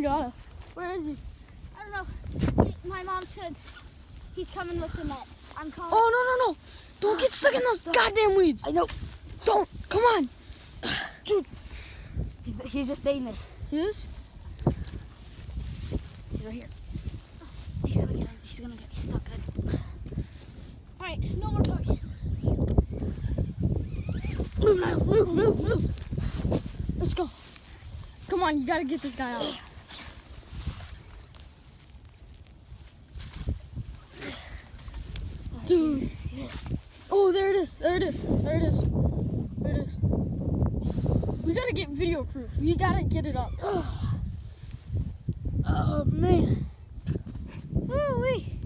you gotta. Where is he? I don't know. My mom said he's coming with the net. I'm calling. Oh no no no! Don't get stuck in those goddamn weeds. I know. Don't. Come on. He's, he's just staying there. He is. He's right here. He's gonna get. He's gonna get. He's stuck. Good. All right, no more talking. Move, Niles. Move, move, move. Let's go. Come on, you gotta get this guy out. Dude. Oh, there it is. There it is. There it is. There it is. We gotta get video proof. We gotta get it up. Oh man. Woo-wee.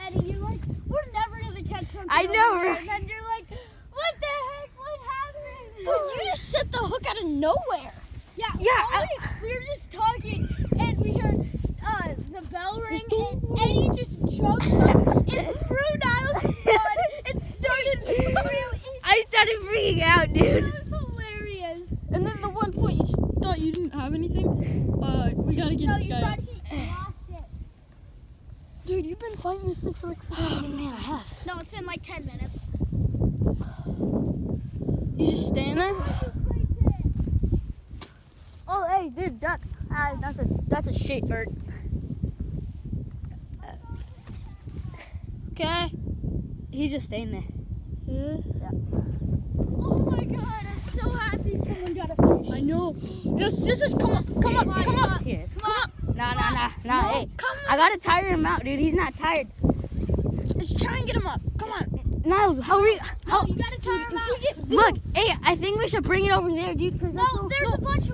Eddie, you're like, we're never gonna catch something. I know, right? And then you're like, what the heck? What happened? Dude, you just set the hook out of nowhere. Yeah. Yeah, we, we were just talking, and we heard uh, the bell ring, and Eddie just jumped up and threw Niles' gun and started really. I started freaking out, dude. was hilarious. And then the one point you thought you didn't have anything, uh, we gotta get No, this guy thought out. he lost it. Dude, you've been fighting this thing for like Oh man, I have. No, it's been like 10 minutes. He's just staying there. Oh, hey, dude, duck. Ah, that's a that's a shit bird. Okay. He's just staying there. Oh my god, I'm so happy someone got a fish. I know. Yes, just, just come up, come up, come up. Here, Come on. Nah, nah, nah, nah. No, Hey, come I gotta tire him out, dude. He's not tired. Let's try and get him up. Come on. Niles, how are we? No, you gotta tire him out. Look, hey, I think we should bring it over there, dude. No, there's a bunch